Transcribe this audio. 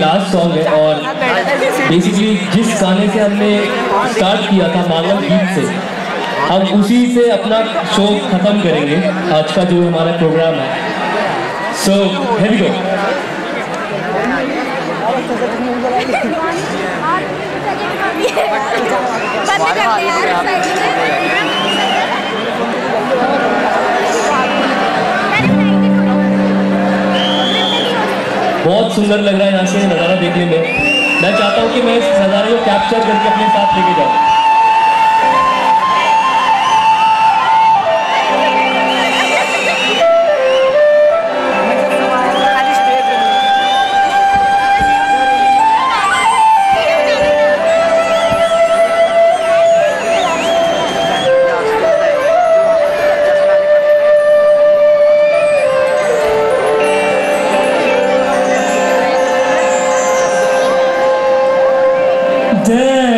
Last song है और basically जिस गाने से हमने स्टार्ट किया था मांगल गीत से, हम उसी से अपना शो खत्म करेंगे। आज का जो हमारा प्रोग्राम है। सो हेवी गो बंद कर यार बहुत सुंदर लग रहा है, यहाँ से नज़ारा देखने में मैं चाहता हूँ कि मैं इस नज़ारे को कैप्चर करके अपने साथ लेके जाऊँ। Damn.